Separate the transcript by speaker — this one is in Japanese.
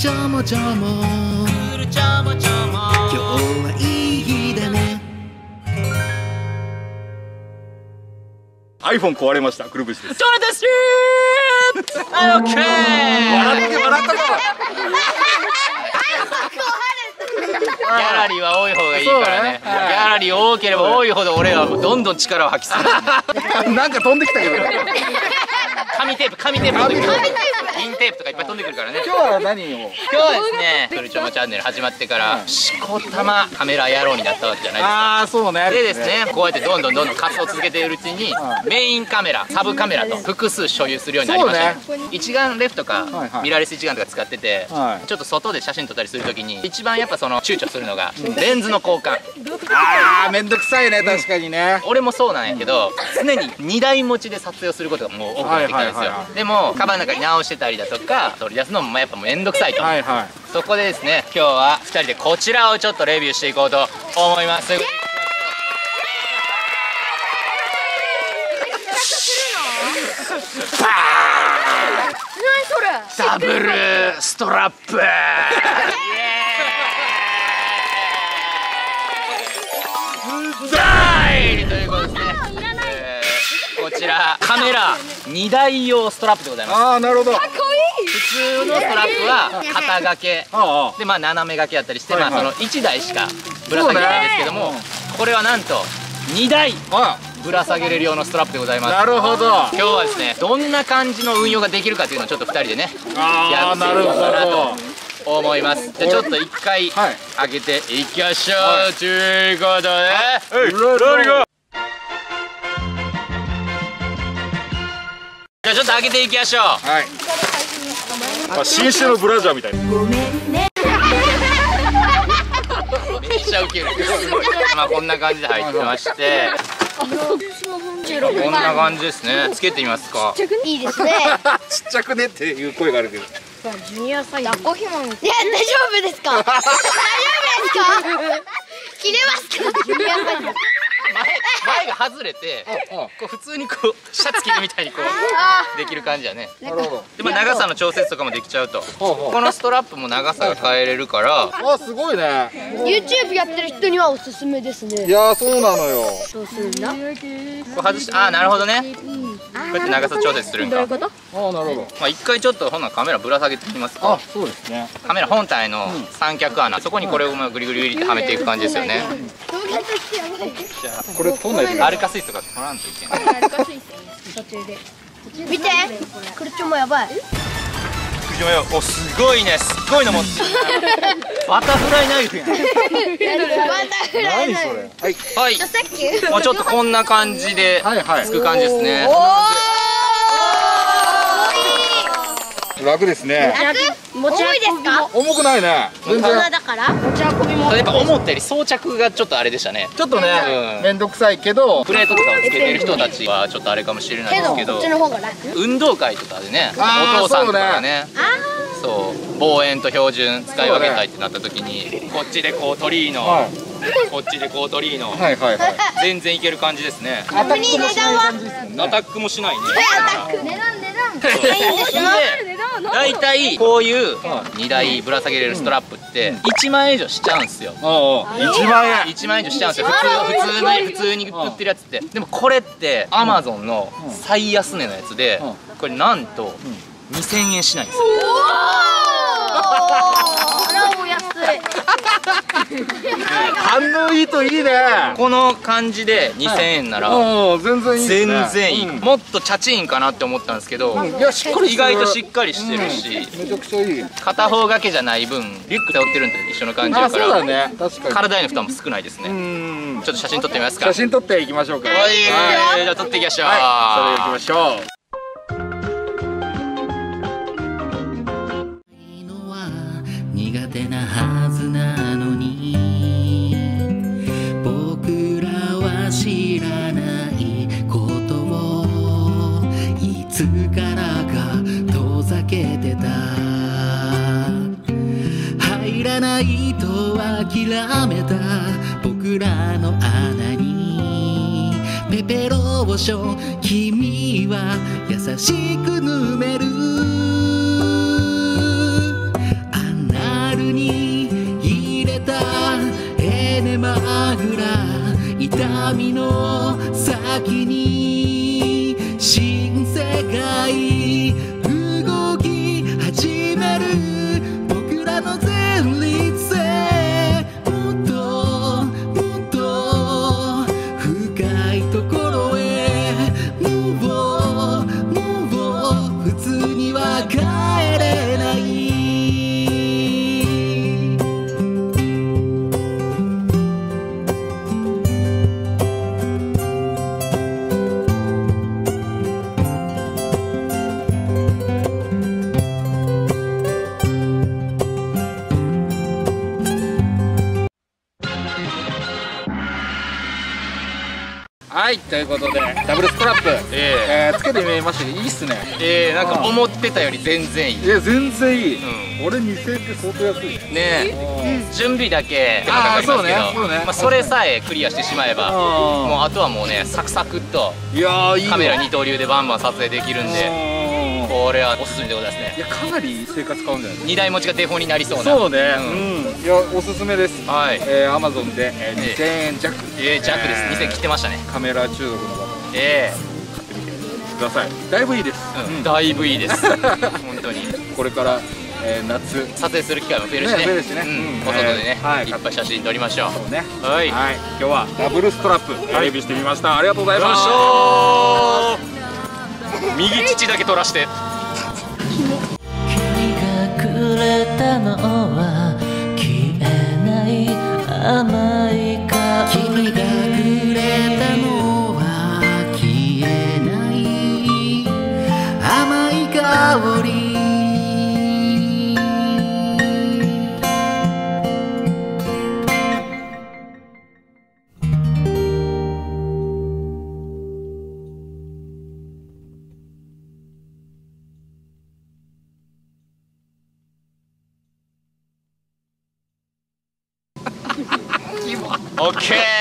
Speaker 1: ちょもちょも。
Speaker 2: クールちょもちょも。
Speaker 1: 今日はいい日だね。
Speaker 3: iPhone 壊れました。くるぶしです。
Speaker 2: トラダスリープオッケー
Speaker 3: 笑って笑った
Speaker 2: ギャラリーは多い方がいいからね。
Speaker 3: ねはい
Speaker 2: ギャラリー多ければ多いほど俺はどんどん力を発揮する。
Speaker 3: なんか飛んできたけど
Speaker 2: 紙テープ紙テープ。飛んでくる銀テープとかいっぱい飛んでくるからね。
Speaker 3: 今日は何を？
Speaker 2: 今日はですね「トルチョモチャンネル」始まってからしこたまカメラ野郎になったわけじゃないですか。
Speaker 3: ああそうね。
Speaker 2: でですねこうやってどんどんどんどん活動を続けているうちにメインカメラサブカメラと複数所有するようになりました、一眼レフとか、
Speaker 3: はいはい。
Speaker 2: ミラーレス一眼とか使ってて、
Speaker 3: はい。
Speaker 2: ちょっと外で写真撮ったりするときに一番やっぱその躊躇するのがレンズの交換。
Speaker 3: ああめんどくさいね確かにね。
Speaker 2: 俺もそうなんやけど常に2台持ちで撮影をすることがもう多くてきたんですよ、
Speaker 3: はいはいはい。は
Speaker 2: でもカバンの中に直してたりだとか取り出すのもやっぱめんどくさいと、
Speaker 3: はいはい。
Speaker 2: そこでですね今日は2人でこちらをちょっとレビューしていこうと思います。ダブルストラップ。イエーイ。ダイということでちらカメラ2台用ストラップでございます。
Speaker 3: ああなるほど。あ
Speaker 2: 普通のストラップは肩掛け。
Speaker 3: あ
Speaker 2: でまあ斜め掛けやったりして、
Speaker 3: はいはい。
Speaker 2: まあその1台しかぶら下げないんですけども、これはなんと2台
Speaker 3: あ
Speaker 2: ぶら下げれる用のストラップでございます。
Speaker 3: なるほど。
Speaker 2: 今日はですねどんな感じの運用ができるかというのをちょっと2人でねや
Speaker 3: ああ
Speaker 2: っていこう
Speaker 3: なるほ
Speaker 2: かなと
Speaker 3: ど
Speaker 2: 思います。じゃあちょっと1回
Speaker 3: はい。
Speaker 2: 開けていきましょう、とい。うことで
Speaker 3: はい
Speaker 2: じゃあちょっと開けていきましょう。
Speaker 3: はい。あ新種のブラジャーみたい。な
Speaker 2: めっちゃウケる。まあこんな感じで入ってまして。こんな感じですね。つけてみますか。
Speaker 4: いいですね。
Speaker 3: ちっちゃくねっていう声があるけど。
Speaker 4: 抱っこひも。いや、大丈夫ですか？大丈夫ですか？切れますか？
Speaker 2: 外れてこう普通にこうシャツ着るみたいにこ
Speaker 4: あ
Speaker 2: うできる感じやね。
Speaker 3: なるほど。
Speaker 2: で、まあ、長さの調節とかもできちゃうと。このストラップも長さが変えれるから。
Speaker 3: あすごいね。
Speaker 4: ー YouTube やってる人にはおすすめです
Speaker 3: い
Speaker 4: ね。
Speaker 3: やーそうなのよ。
Speaker 4: どうするんだ。
Speaker 2: こう外してああなるほどねこうやって長さ調節するんか
Speaker 3: ああなるほど。
Speaker 2: まあ一回ちょっとほんならカメラぶら下げてみますか。
Speaker 3: あそうですね。
Speaker 2: カメラ本体の三脚穴そこにこれをまあグリグリグリってはめていく感じですよね。
Speaker 3: これ取んないと
Speaker 2: アルカスイスとか取らんといけない
Speaker 4: 見て。クルチョもやばい。
Speaker 2: おすごいねすっごいの持ってバタフライナイフやん
Speaker 4: バタフライ
Speaker 3: 何それはい
Speaker 2: はい
Speaker 4: さっき
Speaker 2: もうちょっとこんな感じでつく感じですね
Speaker 3: 楽ですね楽
Speaker 4: 重いですか？
Speaker 3: 重くないね。全然。
Speaker 4: だから？持ち運びも。
Speaker 2: やっぱ思ったより装着がちょっとあれでしたね。
Speaker 3: ちょっとね
Speaker 2: うん。
Speaker 3: めんどくさいけど
Speaker 2: プレートとかをつけてる人たちはちょっとあれかもしれないですけど。
Speaker 4: こっちの方が楽？
Speaker 2: 運動会とかでねお父さんとかがね。
Speaker 4: あ
Speaker 2: そう望遠と標準使い分けたいってなった時にこっちでこう鳥居の、
Speaker 3: はい
Speaker 2: こっちでこう鳥居の、
Speaker 3: はいはいはい。
Speaker 2: 全然いける感じですね。
Speaker 3: アタックもしない感じですね
Speaker 2: アタック。もしないね
Speaker 4: 値段値段。いいんで
Speaker 2: 大体こういう2台ぶら下げれるストラップって1万円以上しちゃうんすよ。
Speaker 3: おうおう1万円。
Speaker 2: 1万円以上しちゃうんですよ。普通普通の普通に売ってるやつって。でもこれってアマゾンの最安値のやつで
Speaker 3: うん。
Speaker 2: これなんと2000円しないんですよ
Speaker 3: 反応いいといいね。
Speaker 2: この感じで2000円なら
Speaker 3: おう全然いいね。
Speaker 2: 全然いい、
Speaker 3: うん。
Speaker 2: もっとチャチンかなって思ったんですけど、
Speaker 3: いやしっかり
Speaker 2: 意外としっかりしてるし、
Speaker 3: めちゃくちゃいい。
Speaker 2: 片方掛けじゃない分リュック背負ってるんと一緒の感じ
Speaker 3: あ
Speaker 2: だから。
Speaker 3: そうだね。確かに。
Speaker 2: 体への負担も少ないですね、
Speaker 3: う
Speaker 2: ちょ
Speaker 3: ん
Speaker 2: っと写真撮ってみますか。
Speaker 3: 写真撮っていきましょうか。
Speaker 2: はい、
Speaker 3: はい。
Speaker 2: じゃあ撮っていきましょう、
Speaker 3: はい。それ行きましょう
Speaker 1: 諦めた僕らの穴に。ペペローショ君は優しくぬめる。アナルに入れたエネマグラ痛みの先に。新世界
Speaker 3: はいということでダブルストラップ。
Speaker 2: え
Speaker 3: え。ーつけてみましたけどいいっすね。
Speaker 2: ええー、なんか思ってたより全然いい。
Speaker 3: いや全然いい、
Speaker 2: う
Speaker 3: 俺2000円って相当安い。ね
Speaker 2: ねえ準備だけ手間かかりますけど
Speaker 3: そうねそうね。
Speaker 2: まあ、それさえクリアしてしまえばもうあとはもうねサクサクっと
Speaker 3: いやーいいわ。
Speaker 2: カメラ二刀流でバンバン撮影できるんで。
Speaker 3: うん
Speaker 2: これはおすすめでございますね。
Speaker 3: いやかなり生活変わるんじゃない
Speaker 2: 二台持ちがデフォになりそうな。
Speaker 3: そうね。
Speaker 2: う
Speaker 3: うん、いやおすすめです。
Speaker 2: はい。
Speaker 3: えー、アマゾンで、えー、
Speaker 2: え
Speaker 3: 2000円弱。
Speaker 2: えー、ジャックです。2000切ってましたね。
Speaker 3: カメラ中毒の方
Speaker 2: え
Speaker 3: 買ってみてください。だいぶいいです、
Speaker 2: えうん、だいぶいいです。本当に。
Speaker 3: これから、えー、夏。
Speaker 2: 撮影する機会も増えるしね。
Speaker 3: ね増えるしね。
Speaker 2: うん。
Speaker 3: うん。
Speaker 2: お外でね、
Speaker 3: えーはい。
Speaker 2: い、っぱい写真撮りましょう。
Speaker 3: そうね。
Speaker 2: はい。よ
Speaker 3: はい。今日はダブルストラップ、えーレビューしてみました。ありがとうござい
Speaker 2: い
Speaker 3: ます。
Speaker 2: しょー。右乳だけ取らして
Speaker 1: 君がくれたの
Speaker 2: オッケー